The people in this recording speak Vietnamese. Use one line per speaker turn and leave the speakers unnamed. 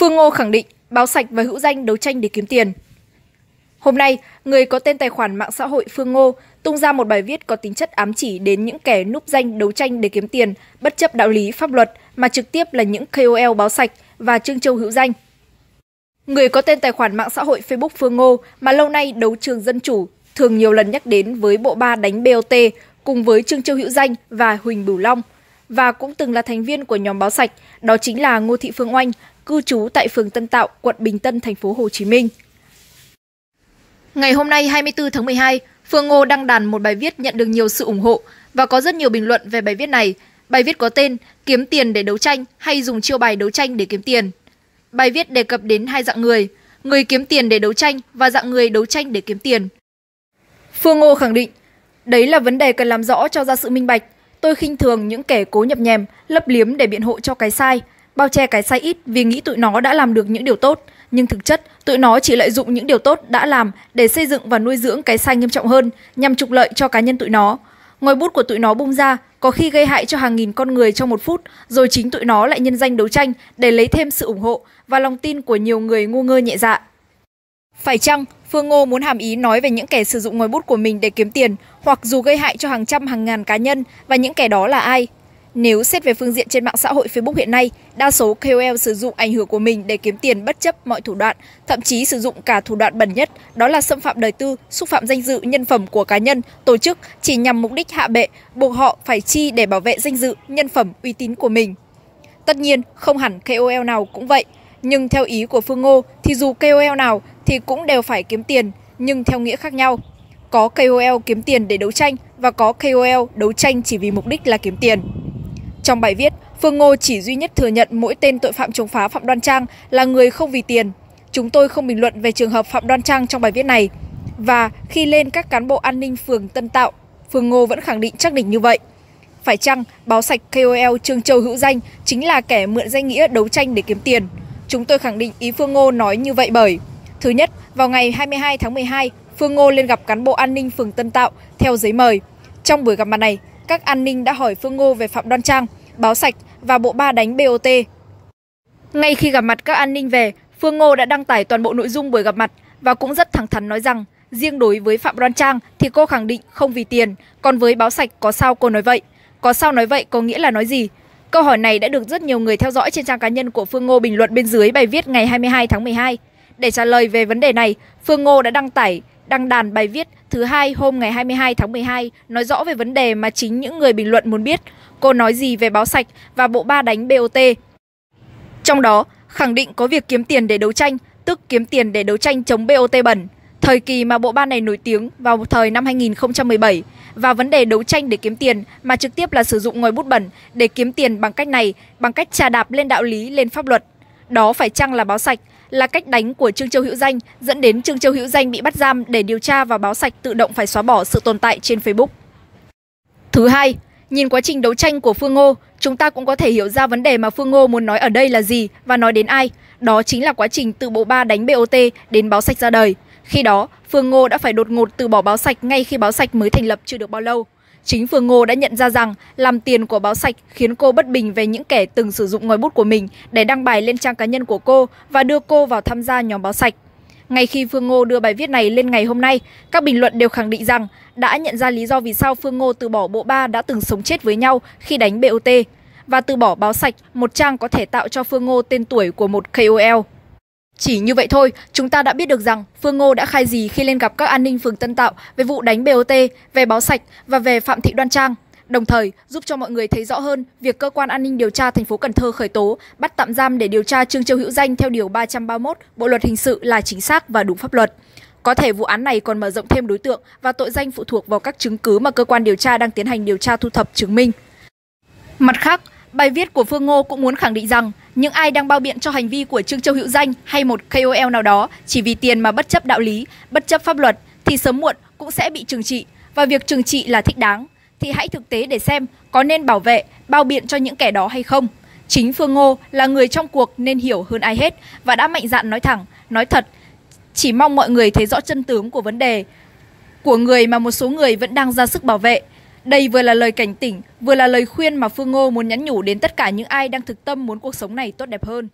Phương Ngô khẳng định báo sạch và hữu danh đấu tranh để kiếm tiền. Hôm nay, người có tên tài khoản mạng xã hội Phương Ngô tung ra một bài viết có tính chất ám chỉ đến những kẻ núp danh đấu tranh để kiếm tiền, bất chấp đạo lý pháp luật mà trực tiếp là những KOL báo sạch và Trương Châu hữu danh. Người có tên tài khoản mạng xã hội Facebook Phương Ngô mà lâu nay đấu trường dân chủ thường nhiều lần nhắc đến với bộ ba đánh BOT cùng với Trương Châu Hữu Danh và Huỳnh Bửu Long và cũng từng là thành viên của nhóm báo sạch, đó chính là Ngô Thị Phương Oanh, cư trú tại phường Tân Tạo, quận Bình Tân, thành phố Hồ Chí Minh. Ngày hôm nay 24 tháng 12, Phương Ngô đăng đàn một bài viết nhận được nhiều sự ủng hộ và có rất nhiều bình luận về bài viết này. Bài viết có tên Kiếm tiền để đấu tranh hay dùng chiêu bài đấu tranh để kiếm tiền. Bài viết đề cập đến hai dạng người, người kiếm tiền để đấu tranh và dạng người đấu tranh để kiếm tiền. Phương Ngô khẳng định, đấy là vấn đề cần làm rõ cho ra sự minh bạch. Tôi khinh thường những kẻ cố nhập nhèm, lấp liếm để biện hộ cho cái sai, bao che cái sai ít vì nghĩ tụi nó đã làm được những điều tốt, nhưng thực chất tụi nó chỉ lợi dụng những điều tốt đã làm để xây dựng và nuôi dưỡng cái sai nghiêm trọng hơn nhằm trục lợi cho cá nhân tụi nó. Ngòi bút của tụi nó bung ra, có khi gây hại cho hàng nghìn con người trong một phút, rồi chính tụi nó lại nhân danh đấu tranh để lấy thêm sự ủng hộ và lòng tin của nhiều người ngu ngơ nhẹ dạ. Phải chăng Phương Ngô muốn hàm ý nói về những kẻ sử dụng ngòi bút của mình để kiếm tiền hoặc dù gây hại cho hàng trăm hàng ngàn cá nhân và những kẻ đó là ai? Nếu xét về phương diện trên mạng xã hội Facebook hiện nay, đa số KOL sử dụng ảnh hưởng của mình để kiếm tiền bất chấp mọi thủ đoạn, thậm chí sử dụng cả thủ đoạn bẩn nhất, đó là xâm phạm đời tư, xúc phạm danh dự, nhân phẩm của cá nhân, tổ chức chỉ nhằm mục đích hạ bệ, buộc họ phải chi để bảo vệ danh dự, nhân phẩm, uy tín của mình. Tất nhiên, không hẳn KOL nào cũng vậy, nhưng theo ý của Phương Ngô thì dù KOL nào thì cũng đều phải kiếm tiền, nhưng theo nghĩa khác nhau. Có KOL kiếm tiền để đấu tranh và có KOL đấu tranh chỉ vì mục đích là kiếm tiền. Trong bài viết, Phương Ngô chỉ duy nhất thừa nhận mỗi tên tội phạm chống phá Phạm Đoan Trang là người không vì tiền. Chúng tôi không bình luận về trường hợp Phạm Đoan Trang trong bài viết này. Và khi lên các cán bộ an ninh phường Tân Tạo, Phương Ngô vẫn khẳng định chắc định như vậy. Phải chăng báo sạch KOL Trương Châu hữu danh chính là kẻ mượn danh nghĩa đấu tranh để kiếm tiền? Chúng tôi khẳng định ý Phương Ngô nói như vậy bởi Thứ nhất, vào ngày 22 tháng 12, Phương Ngô lên gặp cán bộ an ninh phường Tân Tạo theo giấy mời. Trong buổi gặp mặt này, các an ninh đã hỏi Phương Ngô về Phạm Đoan Trang, báo sạch và bộ ba đánh BOT. Ngay khi gặp mặt các an ninh về, Phương Ngô đã đăng tải toàn bộ nội dung buổi gặp mặt và cũng rất thẳng thắn nói rằng riêng đối với Phạm Đoan Trang thì cô khẳng định không vì tiền, còn với báo sạch có sao cô nói vậy. Có sao nói vậy có nghĩa là nói gì? Câu hỏi này đã được rất nhiều người theo dõi trên trang cá nhân của Phương Ngô bình luận bên dưới bài viết ngày 22 tháng 12. Để trả lời về vấn đề này, Phương Ngô đã đăng tải đăng đàn bài viết thứ hai hôm ngày 22 tháng 12 nói rõ về vấn đề mà chính những người bình luận muốn biết. Cô nói gì về báo sạch và bộ ba đánh BOT. Trong đó, khẳng định có việc kiếm tiền để đấu tranh, tức kiếm tiền để đấu tranh chống BOT bẩn. Thời kỳ mà bộ ba này nổi tiếng vào thời năm 2017 và vấn đề đấu tranh để kiếm tiền mà trực tiếp là sử dụng ngòi bút bẩn để kiếm tiền bằng cách này, bằng cách trà đạp lên đạo lý, lên pháp luật. Đó phải chăng là báo sạch là cách đánh của Trương Châu Hữu Danh dẫn đến Trương Châu Hữu Danh bị bắt giam để điều tra và báo sạch tự động phải xóa bỏ sự tồn tại trên Facebook. Thứ hai, nhìn quá trình đấu tranh của Phương Ngô, chúng ta cũng có thể hiểu ra vấn đề mà Phương Ngô muốn nói ở đây là gì và nói đến ai. Đó chính là quá trình từ bộ ba đánh BOT đến báo sạch ra đời. Khi đó, Phương Ngô đã phải đột ngột từ bỏ báo sạch ngay khi báo sạch mới thành lập chưa được bao lâu. Chính Phương Ngô đã nhận ra rằng làm tiền của báo sạch khiến cô bất bình về những kẻ từng sử dụng ngòi bút của mình để đăng bài lên trang cá nhân của cô và đưa cô vào tham gia nhóm báo sạch. Ngay khi Phương Ngô đưa bài viết này lên ngày hôm nay, các bình luận đều khẳng định rằng đã nhận ra lý do vì sao Phương Ngô từ bỏ bộ ba đã từng sống chết với nhau khi đánh BOT và từ bỏ báo sạch, một trang có thể tạo cho Phương Ngô tên tuổi của một KOL. Chỉ như vậy thôi, chúng ta đã biết được rằng Phương Ngô đã khai gì khi lên gặp các an ninh phường Tân Tạo về vụ đánh BOT, về báo sạch và về Phạm Thị Đoan Trang. Đồng thời, giúp cho mọi người thấy rõ hơn việc cơ quan an ninh điều tra thành phố Cần Thơ khởi tố, bắt tạm giam để điều tra Trương Châu Hữu Danh theo điều 331 Bộ luật hình sự là chính xác và đúng pháp luật. Có thể vụ án này còn mở rộng thêm đối tượng và tội danh phụ thuộc vào các chứng cứ mà cơ quan điều tra đang tiến hành điều tra thu thập chứng minh. Mặt khác, bài viết của Phương Ngô cũng muốn khẳng định rằng những ai đang bao biện cho hành vi của Trương Châu Hữu Danh hay một KOL nào đó chỉ vì tiền mà bất chấp đạo lý, bất chấp pháp luật thì sớm muộn cũng sẽ bị trừng trị và việc trừng trị là thích đáng. Thì hãy thực tế để xem có nên bảo vệ, bao biện cho những kẻ đó hay không. Chính Phương Ngô là người trong cuộc nên hiểu hơn ai hết và đã mạnh dạn nói thẳng, nói thật. Chỉ mong mọi người thấy rõ chân tướng của vấn đề của người mà một số người vẫn đang ra sức bảo vệ đây vừa là lời cảnh tỉnh, vừa là lời khuyên mà Phương Ngô muốn nhắn nhủ đến tất cả những ai đang thực tâm muốn cuộc sống này tốt đẹp hơn.